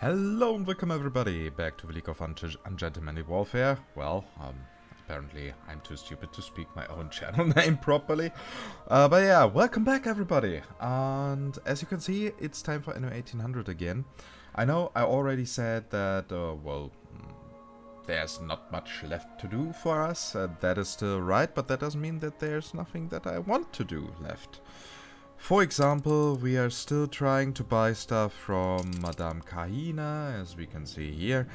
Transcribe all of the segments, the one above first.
Hello and welcome everybody back to the League of Unge Ungentlemanly Warfare. Well, um, apparently I'm too stupid to speak my own channel name properly. Uh, but yeah, welcome back everybody. And as you can see, it's time for Anno 1800 again. I know I already said that, uh, well, mm, there's not much left to do for us. Uh, that is still right, but that doesn't mean that there's nothing that I want to do left. For example, we are still trying to buy stuff from Madame Kahina, as we can see here.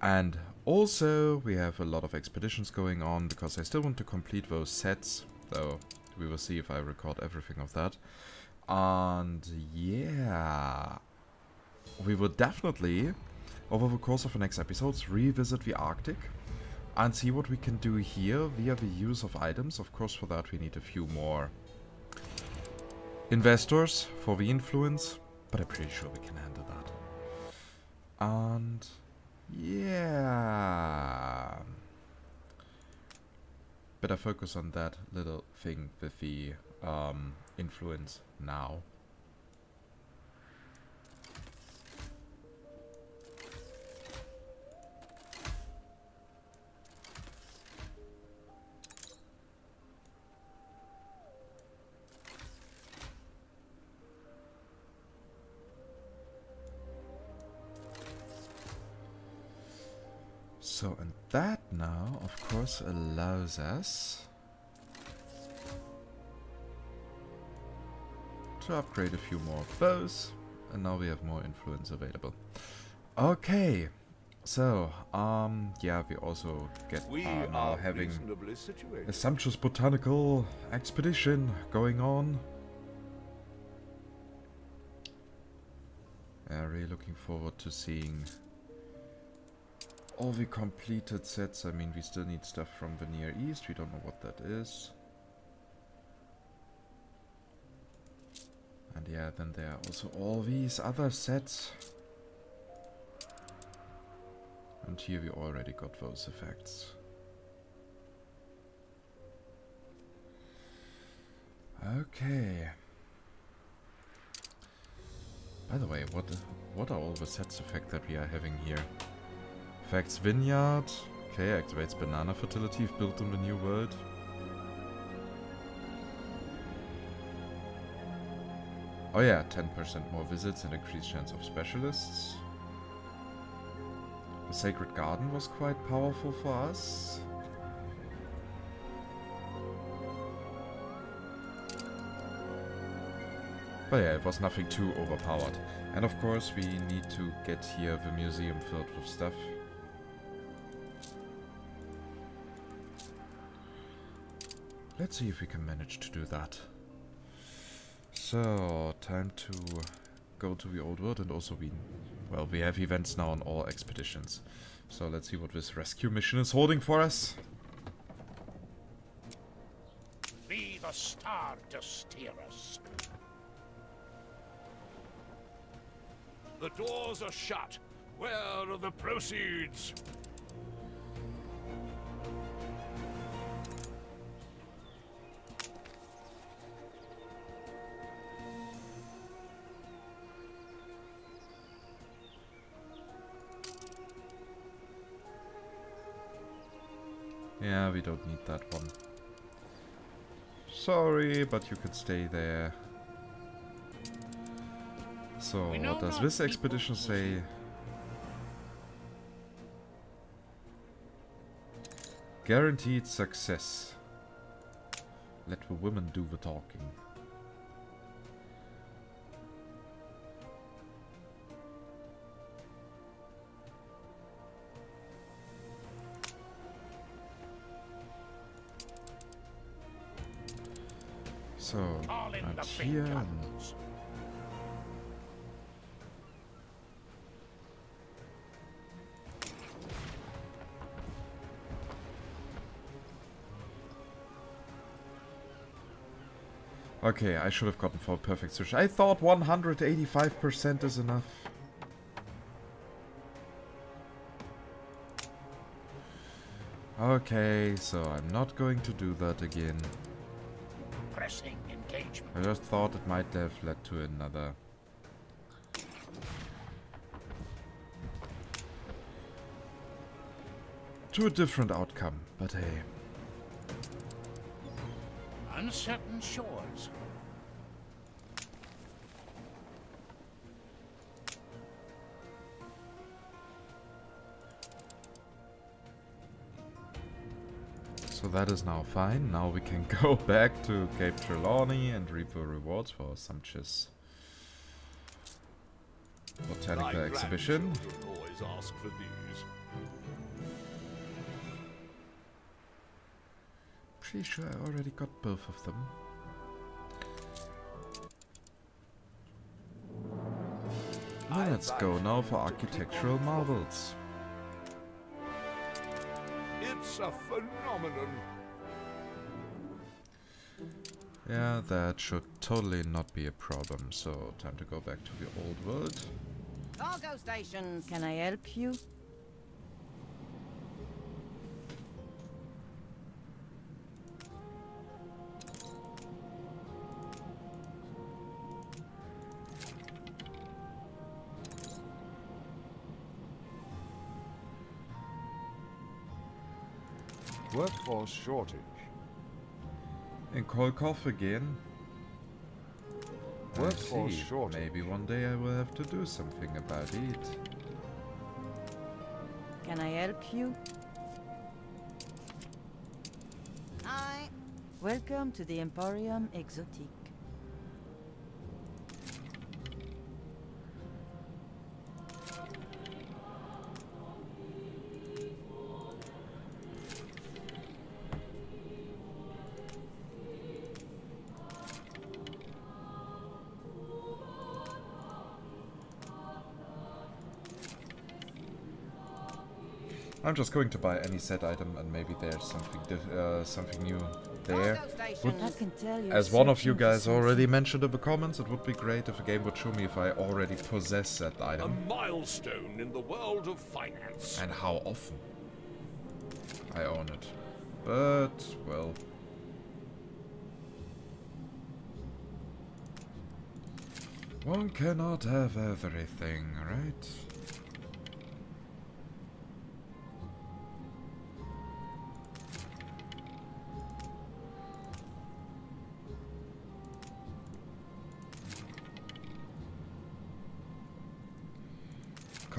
And also, we have a lot of expeditions going on, because I still want to complete those sets. Though, we will see if I record everything of that. And yeah... We will definitely, over the course of the next episodes, revisit the Arctic. And see what we can do here via the use of items. Of course, for that we need a few more investors for the influence, but I'm pretty sure we can handle that. And yeah, better focus on that little thing with the um, influence now. So, and that now, of course, allows us to upgrade a few more of those, and now we have more influence available. Okay, so, um, yeah, we also get We are now are having a sumptuous botanical expedition going on. Yeah, really looking forward to seeing all the completed sets. I mean, we still need stuff from the Near East. We don't know what that is. And yeah, then there are also all these other sets. And here we already got those effects. Okay. By the way, what what are all the sets effect that we are having here? Affects Vineyard. Okay, activates Banana Fertility if built in the New World. Oh yeah, 10% more visits and increased chance of specialists. The Sacred Garden was quite powerful for us. But yeah, it was nothing too overpowered. And of course we need to get here the museum filled with stuff. Let's see if we can manage to do that. So, time to go to the old world and also we... Well, we have events now on all expeditions. So let's see what this rescue mission is holding for us. Be the star to steer us. The doors are shut. Where are the proceeds? We don't need that one. Sorry, but you could stay there. So, what does this expedition who- say? Guaranteed success. Let the women do the talking. Call in and the big here and guns. Okay, I should have gotten for perfect sushi. I thought 185% is enough. Okay, so I'm not going to do that again. I just thought it might have led to another. To a different outcome, but hey. Uncertain shores. So that is now fine. Now we can go back to Cape Trelawney and reap the rewards for sumptuous botanical My exhibition. always ask for these. Pretty sure I already got both of them. Let's go now for architectural marvels. It's a phenomenon. Yeah, that should totally not be a problem. So, time to go back to the old world. Cargo stations. Can I help you? Workforce shortage. In Kolkov again. I Workforce see. shortage. Maybe one day I will have to do something about it. Can I help you? Hi. Welcome to the Emporium Exotique. I'm just going to buy any set item and maybe there's something dif- uh, something new there. Cargo stations. I can tell you. As one of you guys already mentioned in the comments, it would be great if the game would show me if I already possess that item. A milestone in the world of finance. and how often I own it. But, well. One cannot have everything, right?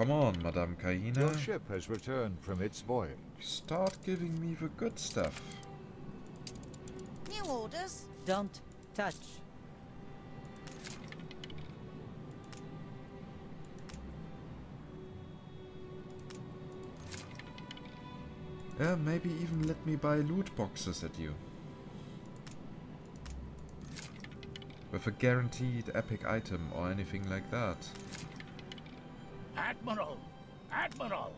Come on, Madame Kahina. Your ship has returned from its voyage. Start giving me the good stuff. New orders. Don't touch. Yeah, maybe even let me buy loot boxes at you. With a guaranteed epic item or anything like that. Admiral! Admiral!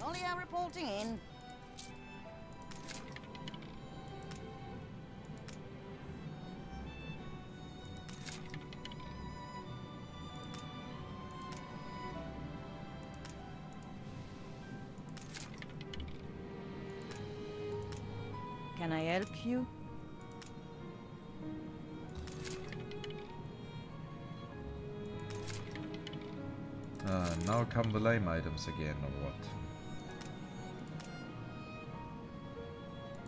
Collier reporting in. You? Ah, now come the lame items again, or what?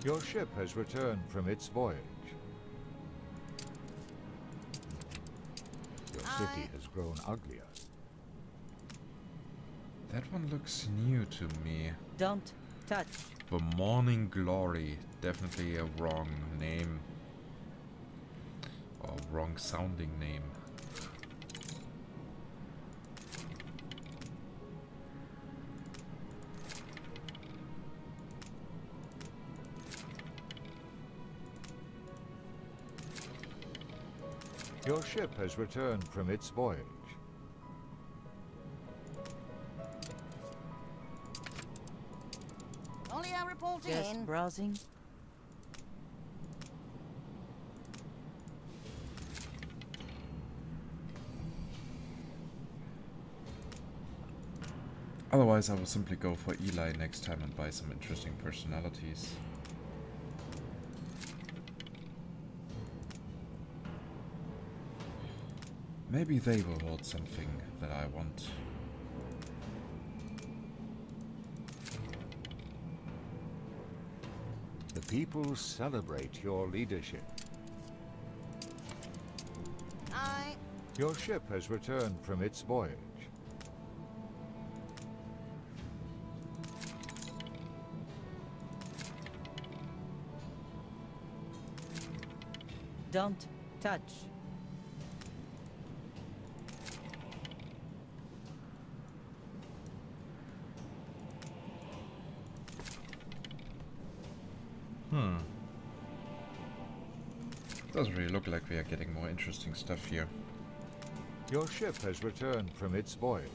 Your ship has returned from its voyage. Your city Aye. has grown uglier. That one looks new to me. Don't touch. The Morning Glory. Definitely a wrong name. Or wrong sounding name. Your ship has returned from its voyage. Collier reporting Just in. browsing. Otherwise, I will simply go for Eli next time and buy some interesting personalities. Maybe they will hold something that I want. The people celebrate your leadership. Aye. Your ship has returned from its voyage. Don't touch. Hmm. Doesn't really look like we are getting more interesting stuff here. Your ship has returned from its voyage.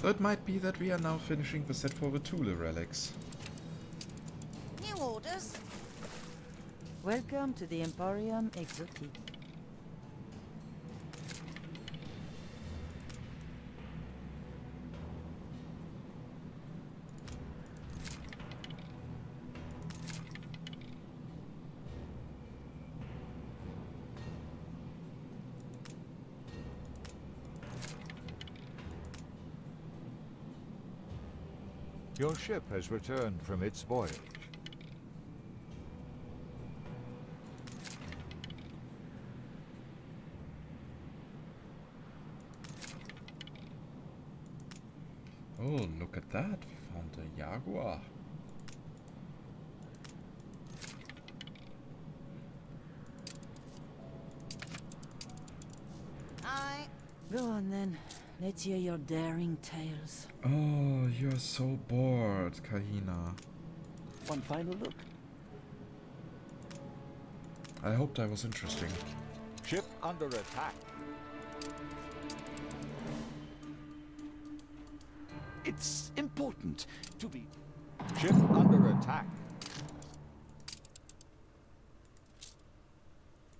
So it might be that we are now finishing the set for the Thule relics. Welcome to the Emporium Exotique. Your ship has returned from its voyage. Oh, look at that. We found a Jaguar. Aye. Go on then. Let's hear your daring tales. Oh, you're so bored, Kahina. One final look. I hoped I was interesting. Ship under attack. It's important to be. Ship under attack.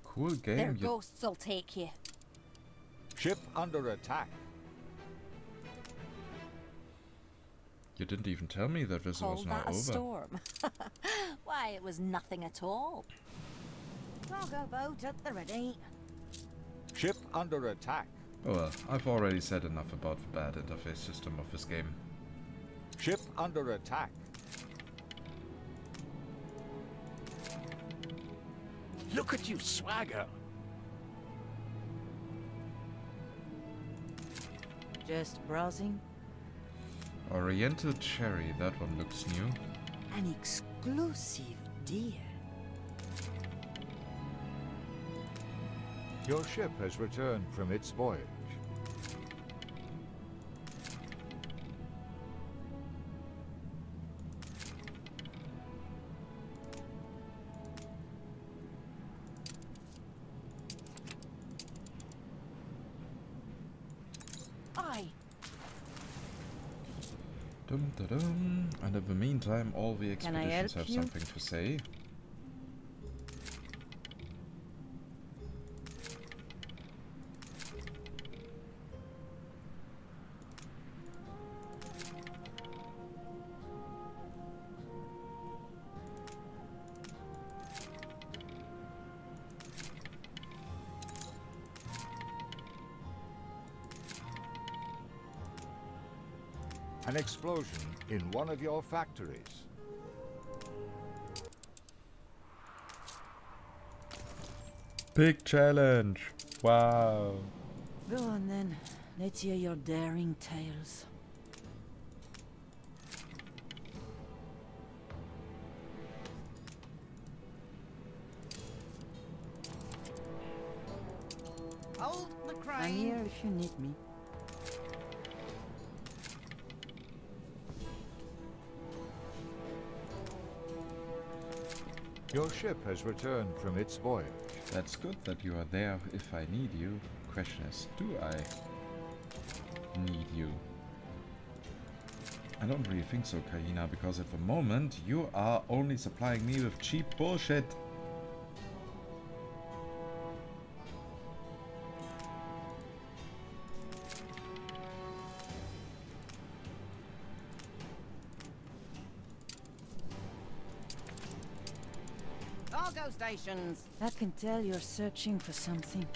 Cool game. You, ghosts will take you. Ship under attack. you didn't even tell me that this Call was now that a over. storm. Why, it was nothing at all. Cargo boat at the ready. Ship under attack. Oh well, I've already said enough about the bad interface system of this game. Ship under attack. Look at you swagger. Just browsing. Oriental Cherry, that one looks new. An exclusive deal. Your ship has returned from its voyage. Dum da dum. And in the meantime, all the expeditions have you? something to say. Explosion in one of your factories. Big challenge! Wow! Go on then. Let's hear your daring tales. Hold the crane. I'm here if you need me. Your ship has returned from its voyage. That's good that you are there if I need you. Question is, do I need you? I don't really think so, Kahina, because at the moment you are only supplying me with cheap bullshit. Cargo stations. I can tell you're searching for something.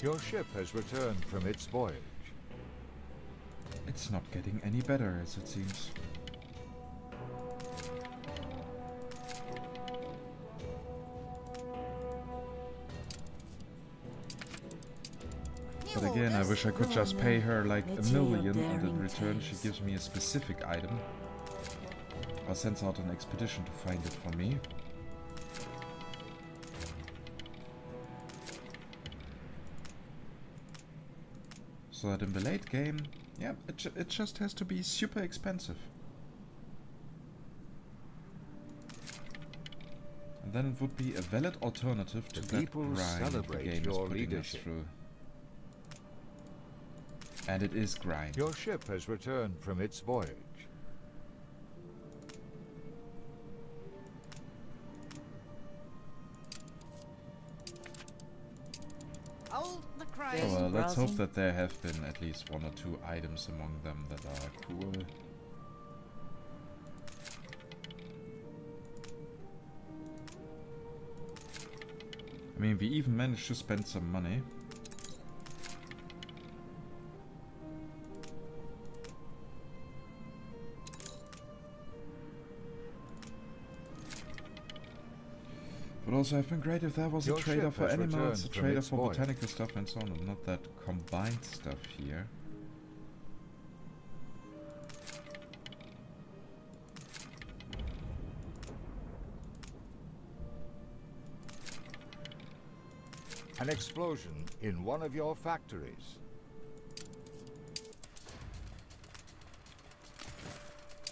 Your ship has returned from its voyage. Not getting any better, as it seems. But again, I wish I could just pay her like a million, and in return she gives me a specific item. Or sends out an expedition to find it for me. So that in the late game, yeah, it, ju it just has to be super expensive. And then it would be a valid alternative to The that people grind the celebrate game is your putting us leadership. through. And it is grind. Your ship has returned from its voyage. Let's hope that there have been at least one or two items among them that are cool. I mean, we even managed to spend some money. Would also have been great if there was Your a trader for animals, a trader for botanical stuff and so on, and not that combined stuff here. An explosion in one of your factories.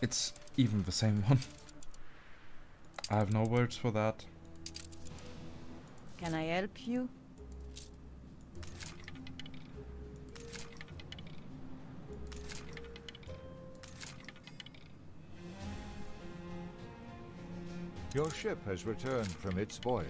It's even the same one. I have no words for that. Can I help you? Your ship has returned from its voyage.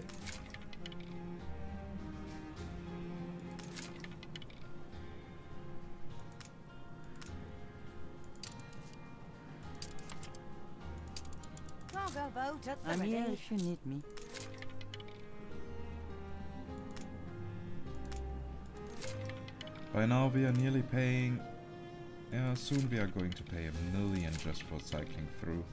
Cargo boat at the I'm here if you need me. By now we are nearly paying... Soon we are going to pay a million just for cycling through.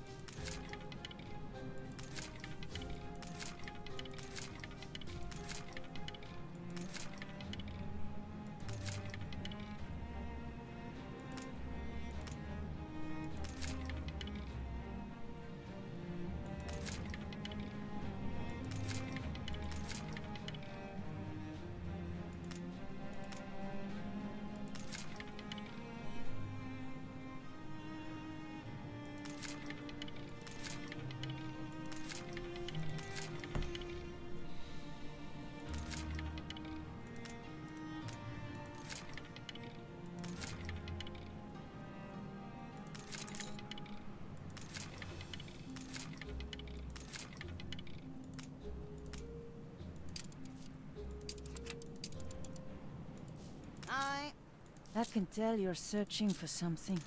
I can tell you're searching for something.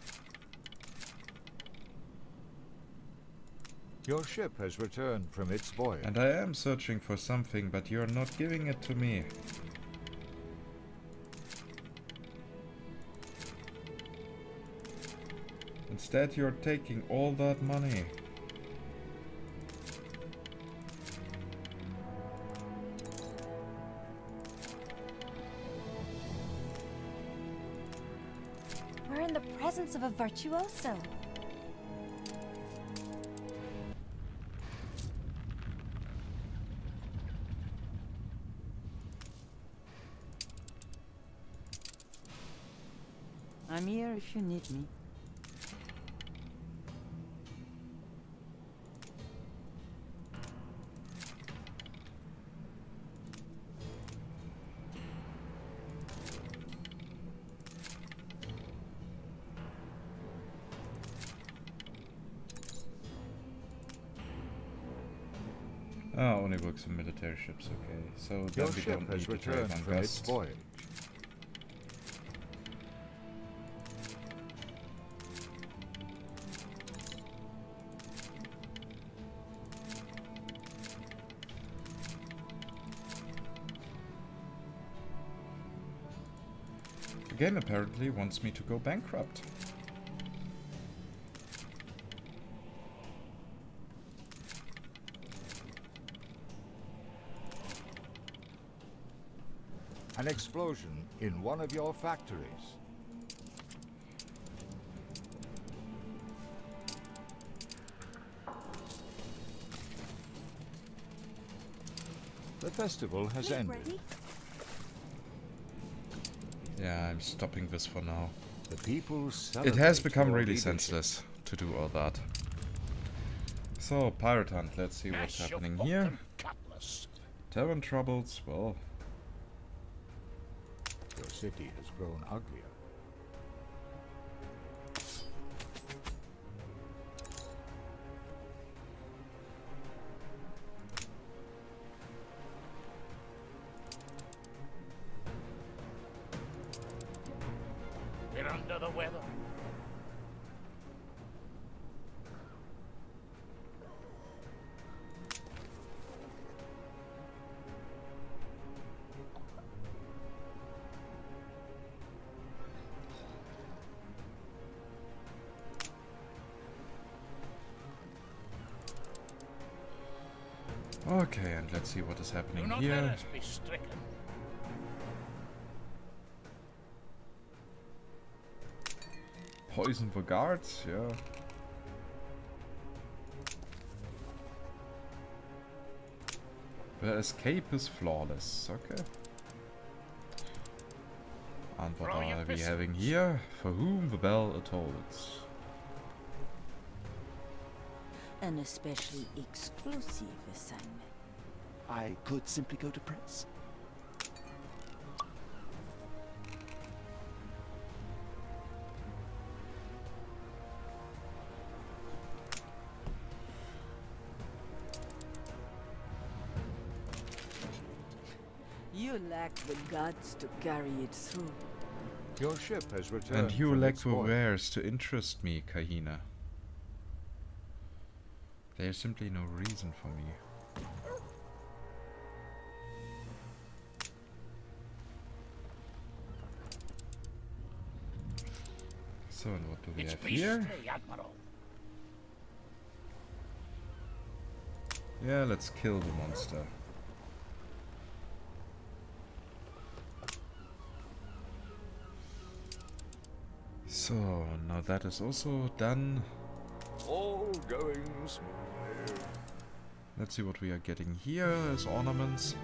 Your ship has returned from its voyage. And I am searching for something, but you're not giving it to me. Instead, you're taking all that money. Virtuoso. I'm here if you need me. Oh, only works on military ships, okay. So Your then we don't need to trade on voyage. The game apparently wants me to go bankrupt. An explosion in one of your factories. The festival has Meat ended. ready? Yeah, I'm stopping this for now. The people It has become really leadership. senseless to do all that. So, Pirate Hunt, let's see what's happening here. and Cutlass. Terran troubles, well, Your city has grown uglier. Okay, and let's see what is happening here. us be stricken. Poison for guards, yeah. The escape is flawless, okay. And what Throw are we having here? For whom the bell tolls. An especially exclusive assignment. I could simply go to press. You lack the guts to carry it through. Your ship has returned And you lack the wares to interest me, Kahina. There's simply no reason for me. So, and what do we It's have here? Admiral. Yeah, let's kill the monster. So, now that is also done. Going smoothly. Let's see what we are getting here as ornaments.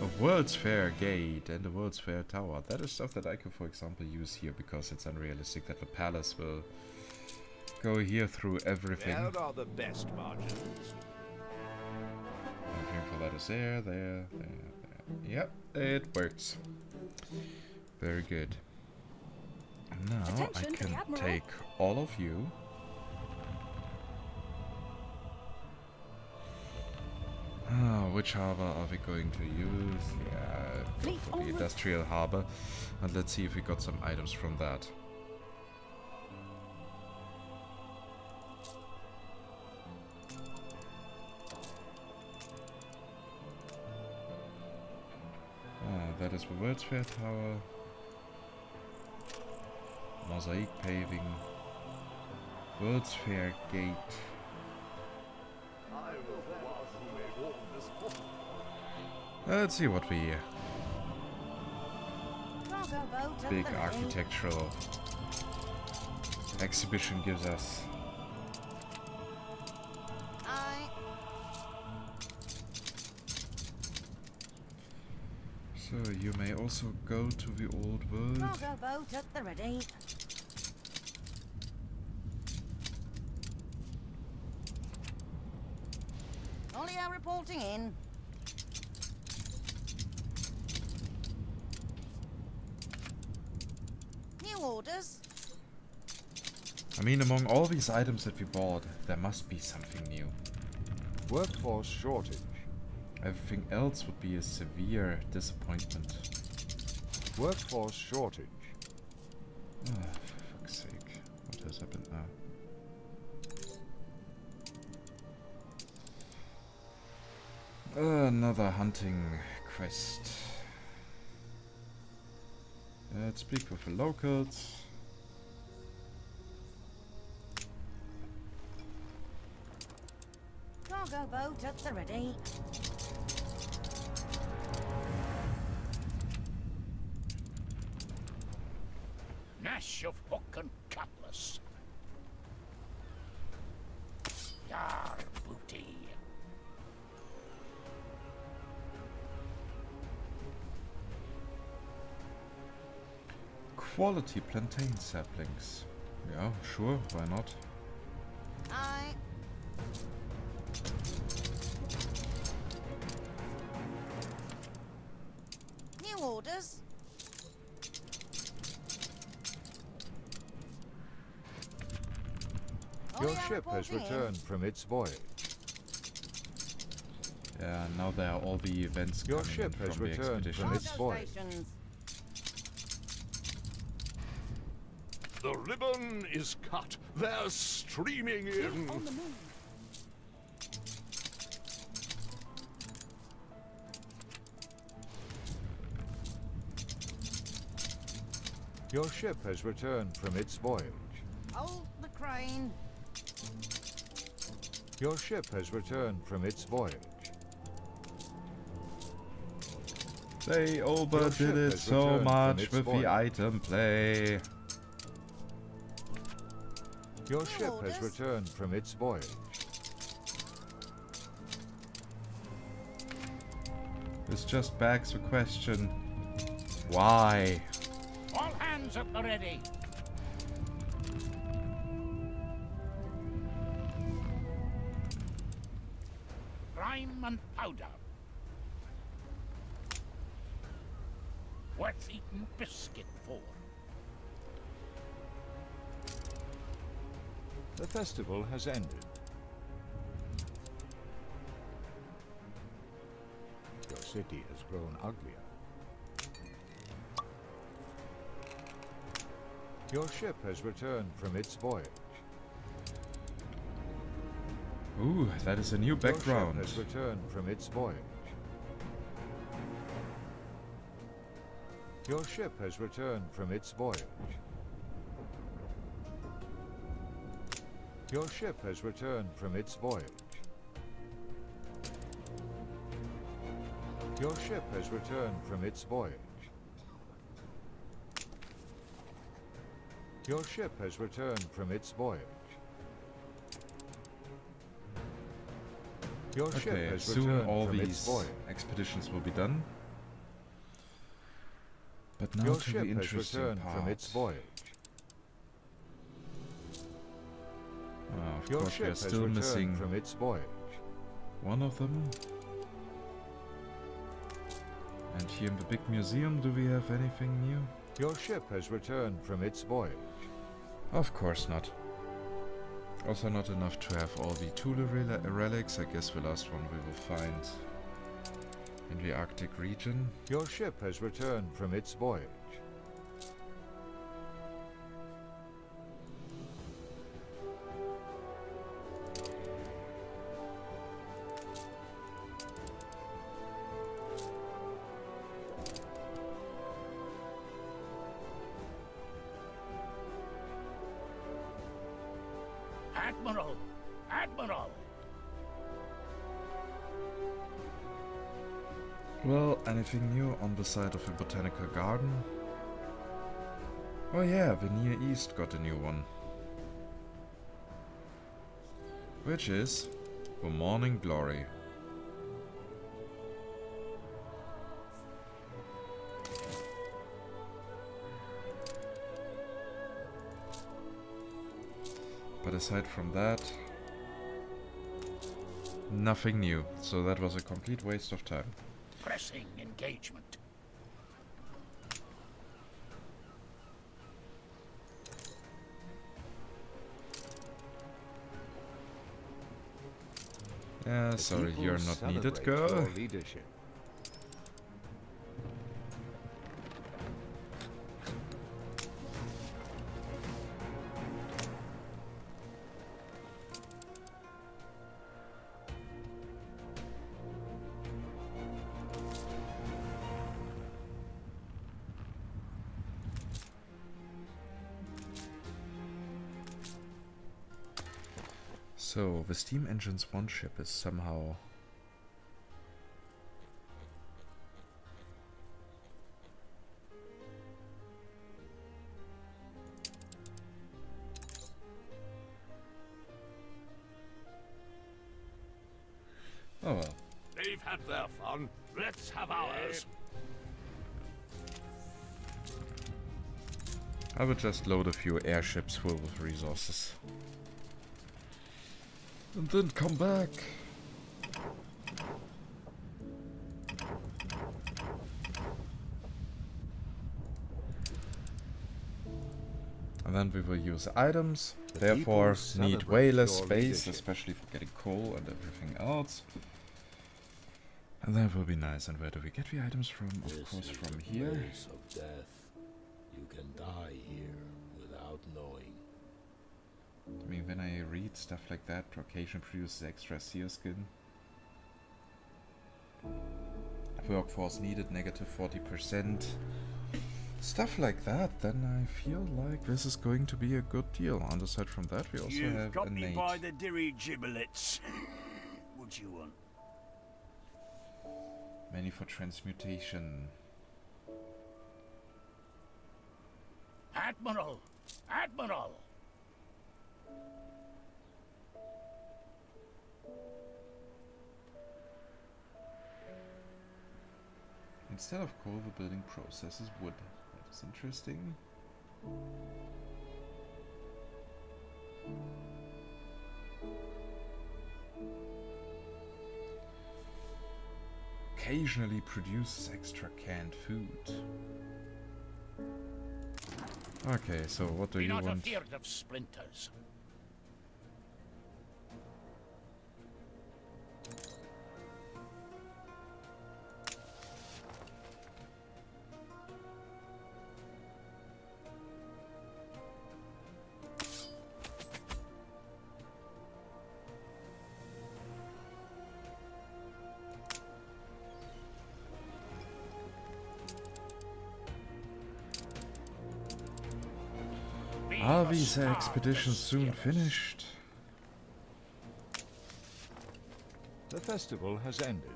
A World's Fair Gate and a World's Fair Tower. That is stuff that I could, for example, use here because it's unrealistic that the palace will go here through everything. Where are the best margins? Everything for that is there, there, there, there. Yep, it works. Very good. Now I Attention, can take all of you. Ah, which harbor are we going to use? Yeah, go for the industrial harbor. And let's see if we got some items from that. Ah, that is the World's Fair Tower. Mosaic paving. World's Fair Gate. Let's see what we big architectural exhibition gives us. You may also go to the old world. Cargo boat at the ready. Olio reporting in. New orders. I mean, among all these items that we bought, there must be something new. Workforce shortage. Everything else would be a severe disappointment. Workforce shortage. Ah, for fuck's sake. What has happened now? Another hunting quest. Let's speak with the locals. Cargo boat at the ready. Of hook and cutlass. Yar booty. Quality plantain saplings. Yeah, sure, why not? Returned from its voyage. Yeah, now there are all the events Your coming ship in has from the returned expedition. from its Cargo voyage. The ribbon is cut. They're streaming in. Your ship has returned from its voyage. Hold the crane. Your ship has returned from its voyage. They ship overdid it so much with voyage. the item play. Your ship has returned from its voyage. This just begs the question, why? All hands at the Worth eating biscuit for. The festival has ended. Your city has grown uglier. Your ship has returned from its voyage. Ooh, that is a new Your background. ship has returned from its voyage. Your ship has returned from its voyage. Your ship has returned from its voyage. Your ship has returned from its voyage. Your ship has returned from its voyage. Your ship Okay, soon all these expeditions will be done. But now Your to the interesting part. from its voyage. Ah, of Your course, we are still missing from its voyage. one of them. And here in the big museum, do we have anything new? Your ship has returned from its voyage. Of course not. Also not enough to have all the Thule rel relics. I guess the last one we will find in the Arctic region. Your ship has returned from its voyage. Side of the botanical garden? Oh yeah, the Near East got a new one. Which is the Morning Glory. But aside from that, nothing new. So that was a complete waste of time. Pressing engagement. Yeah, The sorry, you're not needed, girl. leadership. So, the Steam Engine's one ship is somehow... Oh well. They've had their fun. Let's have ours. I would just load a few airships full with resources. And then come back. And then we will use items, The therefore need way less space, leadership. especially for getting coal and everything else. And that will be nice. And where do we get the items from? Of course from here. place of stuff like that, occasion produces extra sealskin. Workforce needed negative 40%. Stuff like that, then I feel like this is going to be a good deal. On the side from that, we also You've have got me by the dirry giblets. what do you want? Many for transmutation. Admiral! Admiral! Instead of coal, the building processes wood. That is interesting. Occasionally produces extra canned food. Okay, so what do Be you not want? afeard of splinters. Are the these star expeditions soon that steers us. finished? The festival has ended.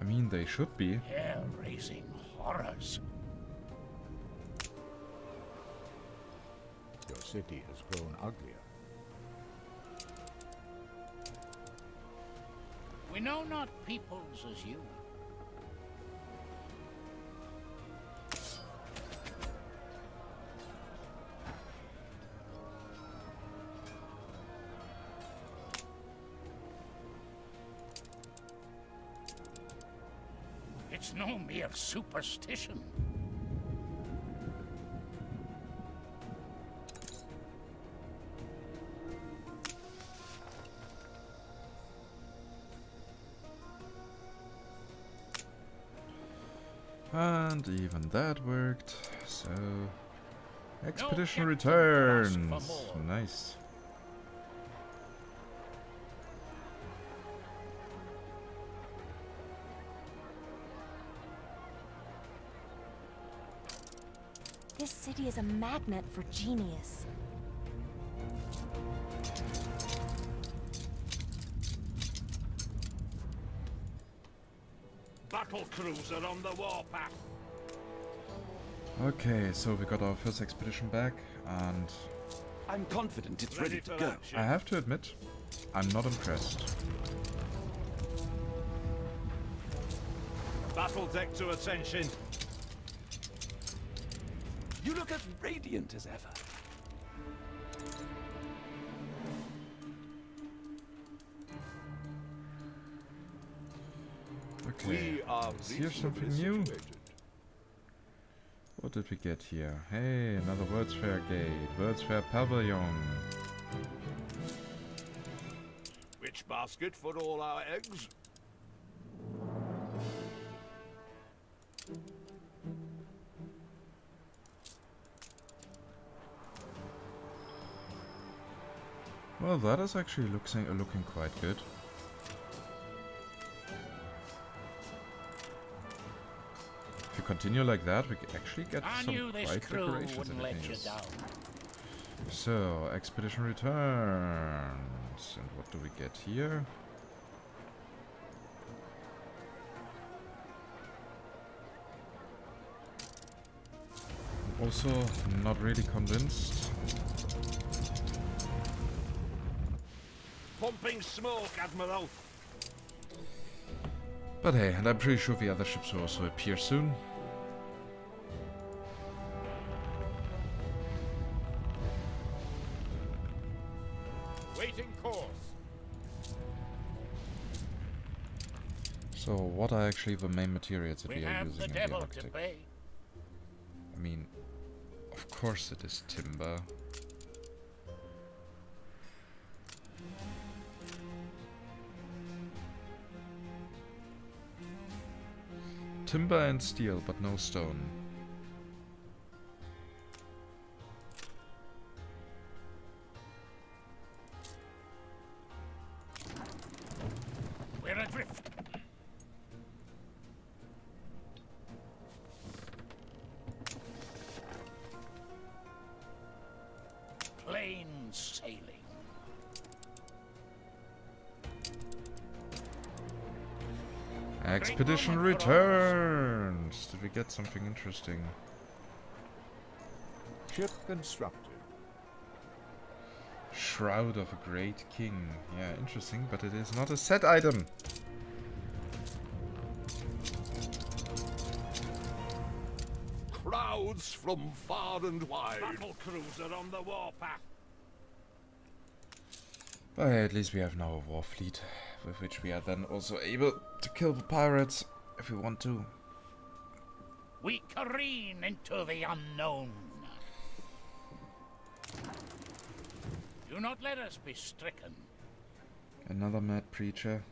I mean, they should be. Hair-raising horrors. Your city has grown uglier. We know not peoples as you. It's no mere superstition. And even that worked. So, expedition captain returns. can ask for more. Nice. This city is a magnet for genius. Battle cruiser on the warpath. Okay, so we got our first expedition back, and I'm confident it's ready, to go. action. I have to admit, I'm not impressed. Battle deck to attention. You look as radiant as ever. Okay, We are is here something new? What did we get here? Hey, another World's Fair gate. World's Fair pavilion. Which basket for all our eggs. Well, that is actually looking uh, looking quite good. If you continue like that, we actually get I some quite decorations and down. So, expedition returns. And what do we get here? Also, not really convinced. Pumping smoke, Admiral. But hey, and I'm pretty sure the other ships will also appear soon. Waiting course. So, what are actually the main materials that We we, are have using the in the Arctic? I mean, of course it is timber. Timber and steel, but no stone. Expedition moment for all of us. returns! Did we get something interesting? Ship constructed. Shroud of a Great King. Yeah, interesting, but it is not a set item. Crowds from far and wide. Battle cruiser on the warpath. But at least we have now a war fleet, with which we are then also able to kill the pirates if we want to. We careen into the unknown. Do not let us be stricken. Another mad preacher.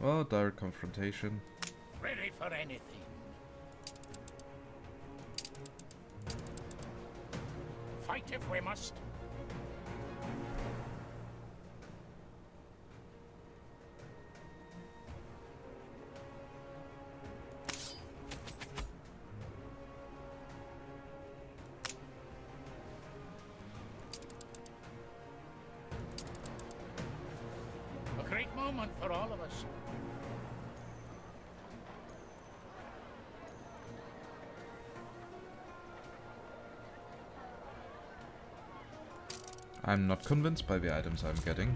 Well, direct confrontation. Ready for anything. Fight if we must. I'm not convinced by the items I'm getting.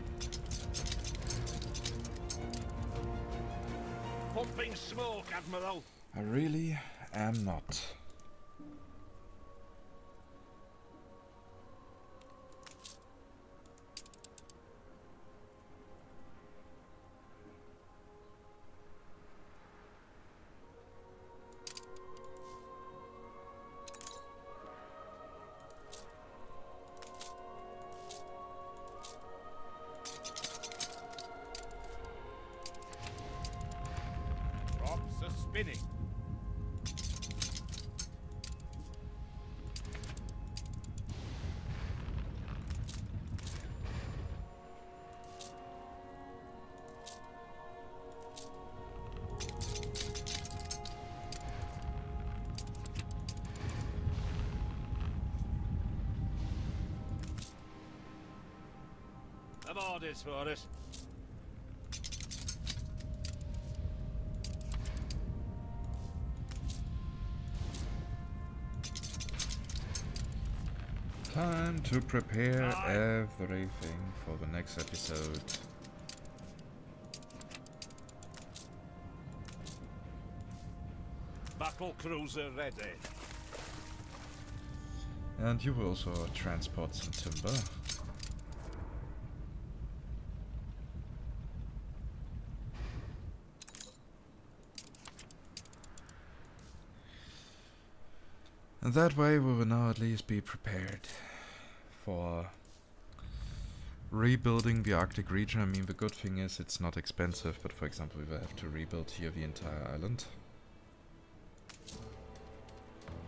Pumping smoke, Admiral. I really am not. Orders for us. Time to prepare everything for the next episode. Battle cruiser ready. And you will also transport some timber. That way we will now at least be prepared for rebuilding the Arctic region, I mean, the good thing is it's not expensive, but for example, we will have to rebuild here the entire island.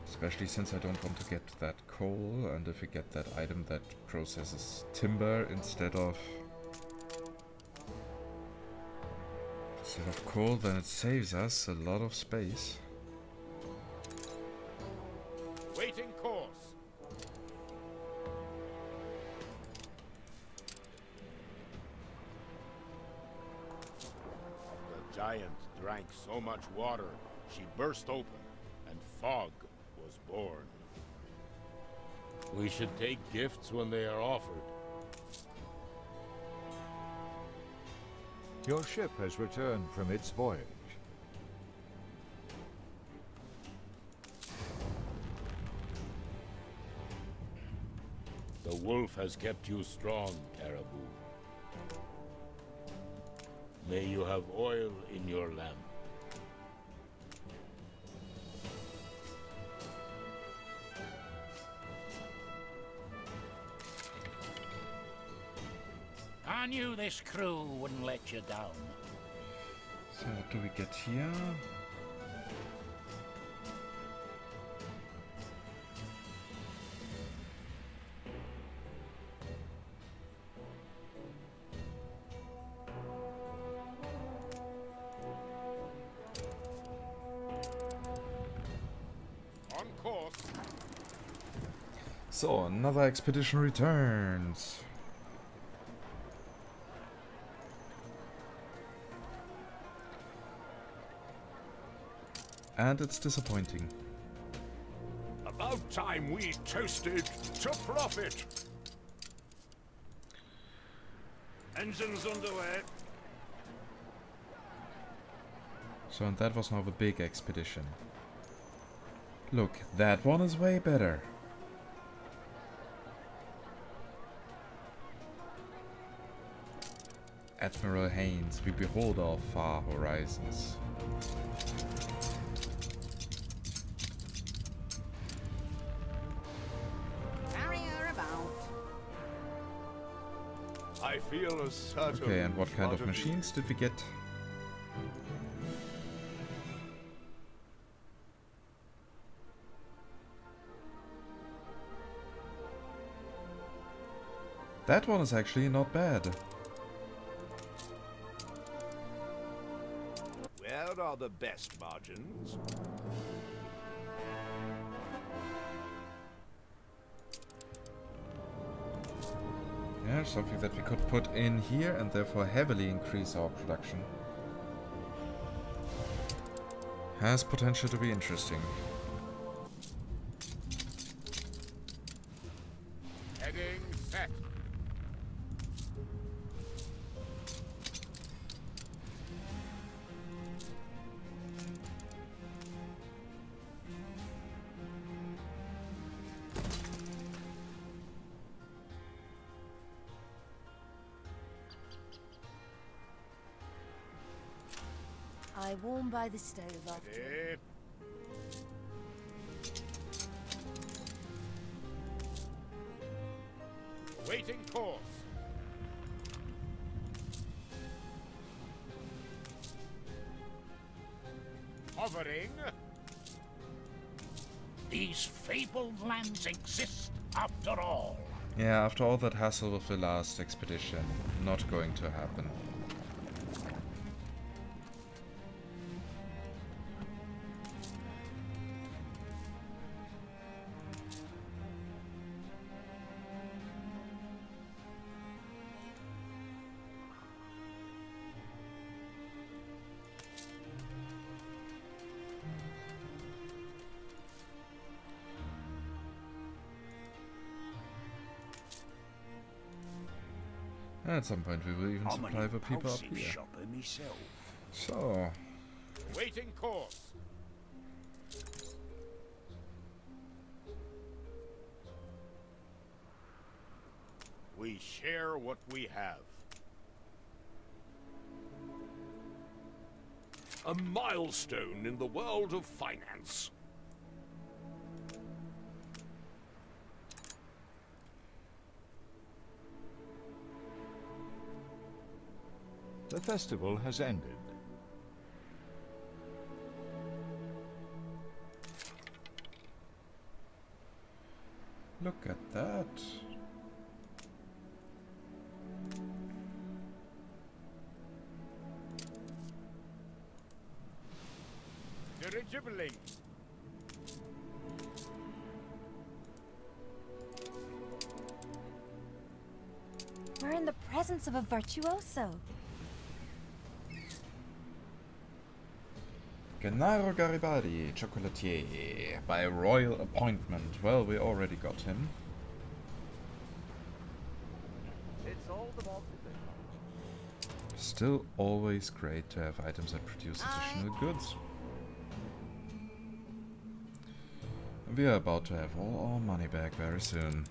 Especially since I don't want to get that coal, and if we get that item that processes timber instead of instead of coal, then it saves us a lot of space. So much water, she burst open, and fog was born. We should take gifts when they are offered. Your ship has returned from its voyage. The wolf has kept you strong, Caribou. May you have oil in your lamp. I knew this crew wouldn't let you down. So what do we get here? On course. So, another expedition returns. And it's disappointing. About time we toasted to profit. Engines underway. So, and that was now the big expedition. Look, that one is way better. Admiral Haynes, we behold our far horizons. Okay, and what kind of machines did we get? That one is actually not bad. Where are the best margins? Something that we could put in here and therefore heavily increase our production. Has potential to be interesting. By the stove after. Ready. Eh. Waiting course. Hovering. These fabled lands exist after all. Yeah, after all that hassle with the last expedition, not going to happen. At some point we will even I'm supply an the people up here. shopper myself. So, Waiting course. We share what we have. A milestone in the world of finance. Festival has ended. Look at that. Dirigible. We're in the presence of a virtuoso. Gennaro Garibaldi, chocolatier, by royal appointment. Well, we already got him. It's all the Still always great to have items that produce additional goods. We are about to have all our money back very soon.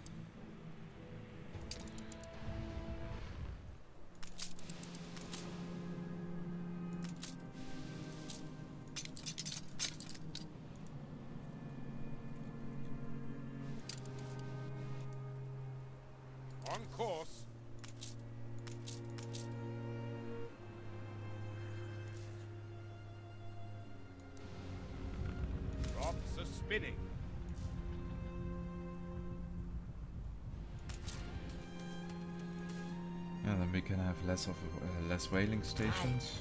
Less whaling stations.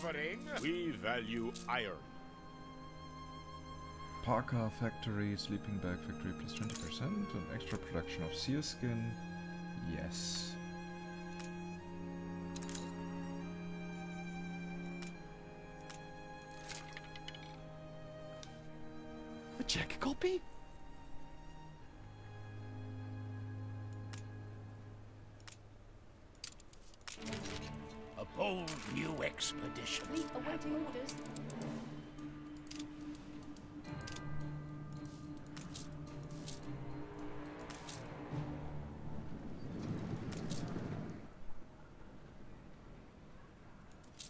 Hovering. We value iron. Parka factory, sleeping bag factory plus 20%, and extra production of sealskin. Yes. A check copy? Expedition. Fleet awaiting orders.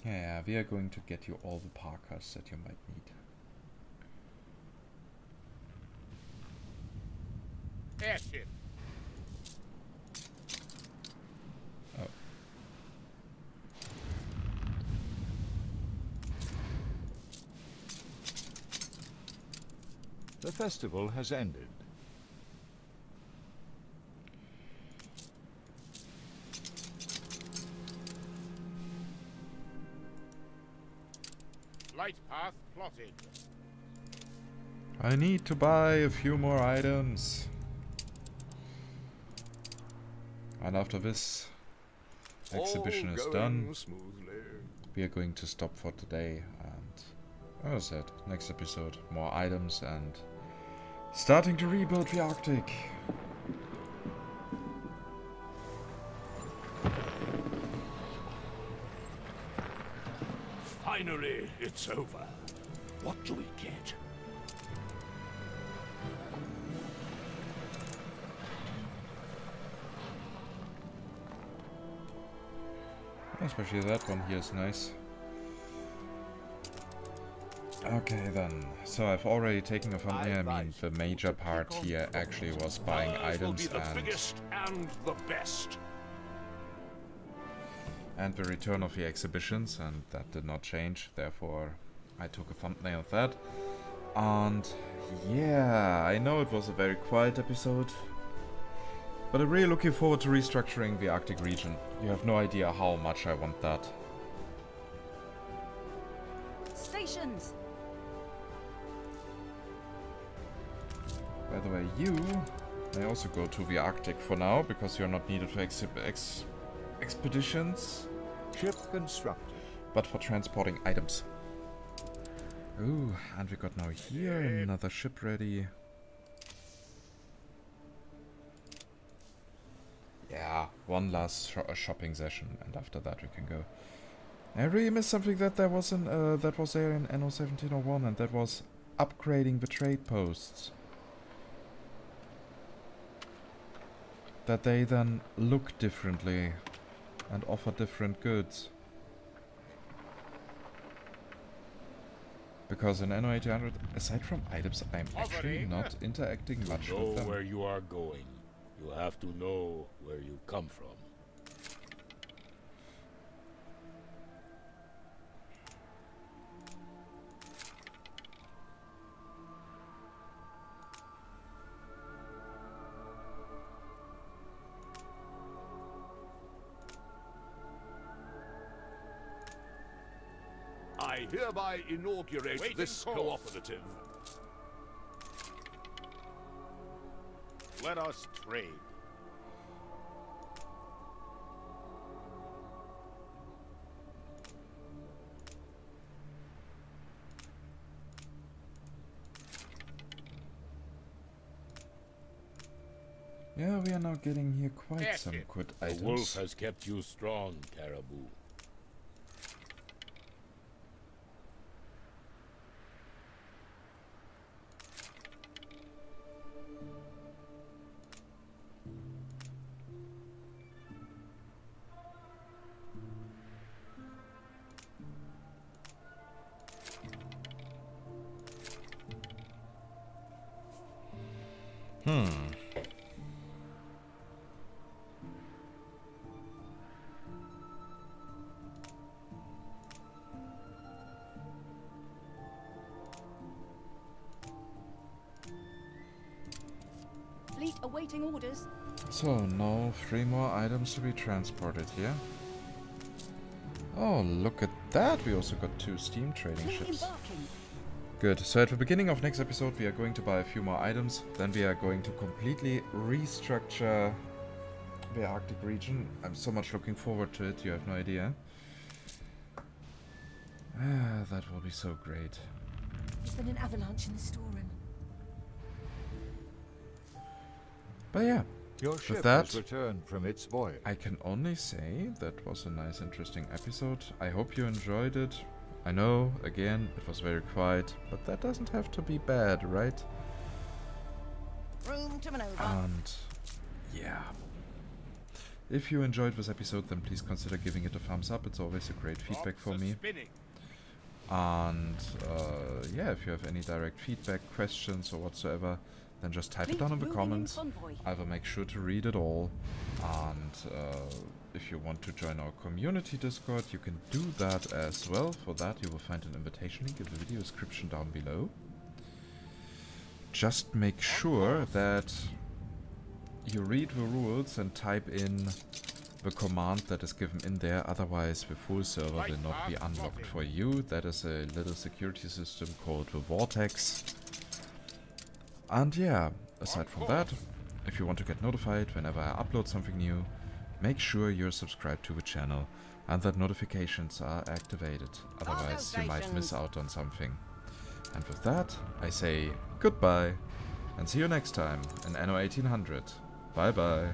Yeah, we are going to get you all the parkas that you might need. Airship. Oh. The festival has ended. Light path plotted. I need to buy a few more items. And after this exhibition is done, we are going to stop for today. And as I said, next episode, more items and starting to rebuild the Arctic. Finally, it's over. What do we get? Especially that one here is nice. Okay then, so I've already taken a thumbnail, I mean the major part here actually was buying Ours will be items the and, biggest and the best. and the return of the exhibitions and that did not change, therefore I took a thumbnail of that. And yeah, I know it was a very quiet episode, but I'm really looking forward to restructuring the Arctic region. You have no idea how much I want that. You may also go to the Arctic for now, because you're not needed for exhi ex expeditions, Ship constructed. but for transporting items. Ooh, and we got now here another ship ready. Yeah, one last uh, shopping session, and after that we can go. I really missed something that there was in uh, that was there in Anno 1701, and that was upgrading the trade posts. That they then look differently and offer different goods. Because in Anno 1800, aside from items, I'm actually not interacting much know with them. where you are going, you have to know where you come from. Hereby inaugurate Waiting this call. cooperative. Let us trade. Yeah, we are now getting here quite Yes, some it- good The wolf has kept you strong, Caribou. Now three more items to be transported here. Oh, look at that! We also got two steam trading ships. Good. So at the beginning of next episode, we are going to buy a few more items. Then we are going to completely restructure the Arctic region. I'm so much looking forward to it. You have no idea. Ah, that will be so great. There's been an avalanche in the storeroom. But yeah, Your ship that- returned from its voyage. I can only say that was a nice, interesting episode. I hope you enjoyed it. I know, again, it was very quiet, but that doesn't have to be bad, right? Room to maneuver. And yeah. If you enjoyed this episode, then please consider giving it a thumbs up. It's always a great feedback for me. And uh, yeah, if you have any direct feedback, questions, or whatsoever, then just type it down in the comments. I will make sure to read it all. And uh, if you want to join our community Discord, you can do that as well. For that, you will find an invitation link in the video description down below. Just make sure that you read the rules and type in the command that is given in there, otherwise the full server will not be unlocked for you. That is a little security system called the Vortex. And yeah, aside from that, if you want to get notified whenever I upload something new, make sure you're subscribed to the channel and that notifications are activated. Otherwise, you might miss out on something. And with that, I say goodbye and see you next time in Anno 1800. Bye bye.